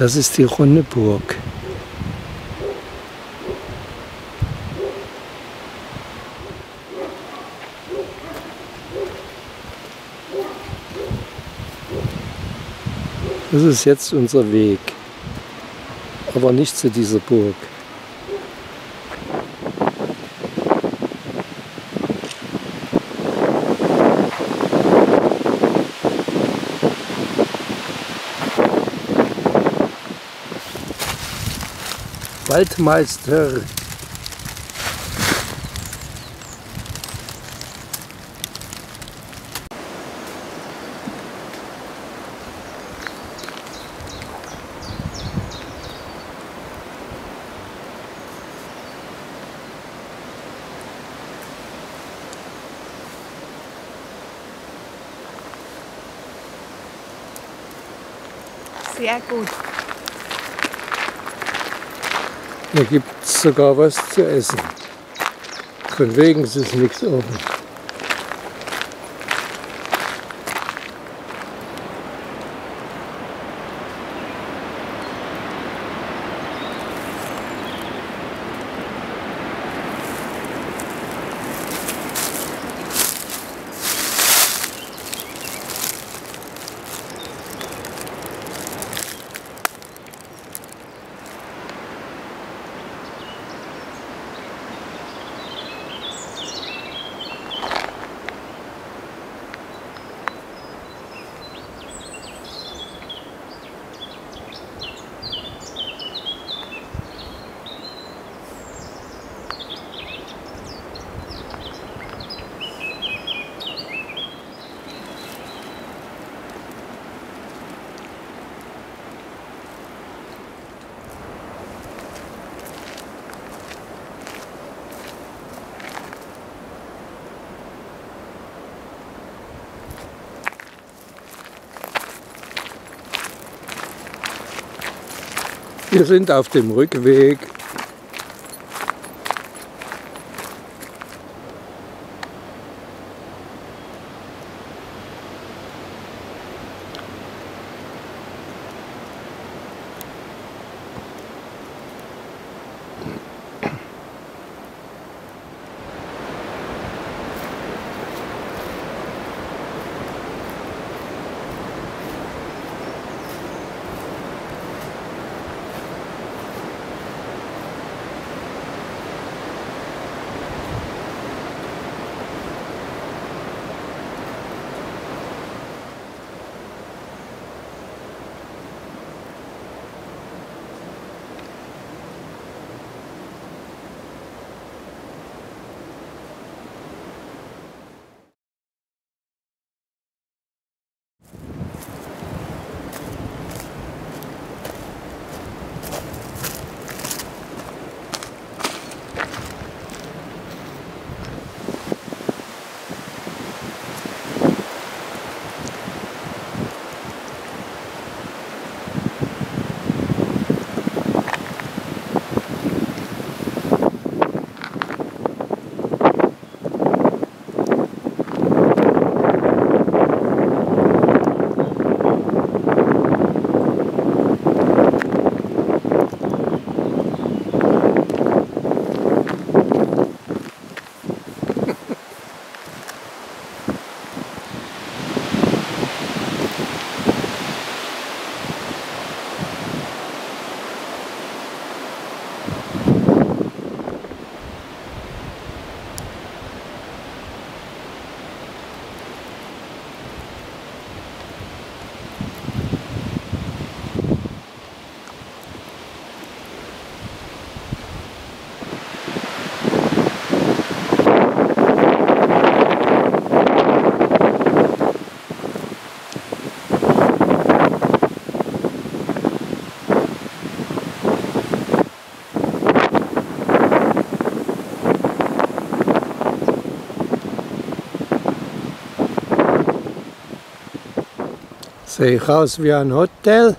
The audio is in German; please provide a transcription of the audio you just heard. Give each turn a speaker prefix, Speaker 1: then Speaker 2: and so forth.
Speaker 1: Das ist die runde Burg. Das ist jetzt unser Weg, aber nicht zu dieser Burg. Waldmeister
Speaker 2: Sehr gut.
Speaker 1: Hier gibt es sogar was zu essen. Von wegen ist es nichts offen. Wir sind auf dem Rückweg Sehe ich aus wie ein Hotel?